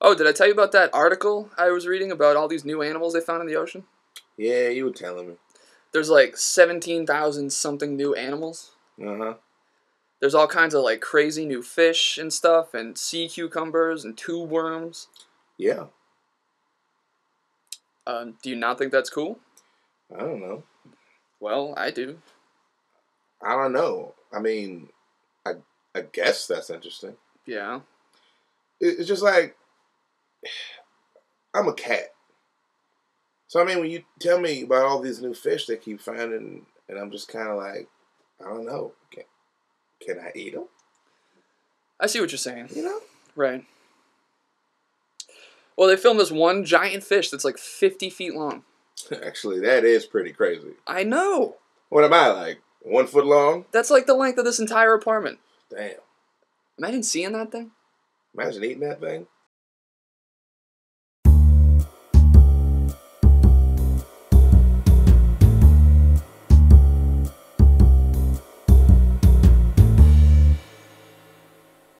Oh, did I tell you about that article I was reading about all these new animals they found in the ocean? Yeah, you were telling me. There's like 17,000 something new animals. Uh huh. There's all kinds of like crazy new fish and stuff, and sea cucumbers and tube worms. Yeah. Um, do you not think that's cool? I don't know. Well, I do. I don't know. I mean, I I guess that's interesting. Yeah. It- It's just like I'm a cat. So I mean, when you tell me about all these new fish they keep finding, and I'm just kind of like, I don't know. Can, can I eat them? I see what you're saying. You know? Right. Well, they filmed this one giant fish that's like 50 feet long. Actually, that is pretty crazy. I know. What am I like? One foot long? That's like the length of this entire apartment. Damn. Imagine seeing that thing. Imagine eating that thing.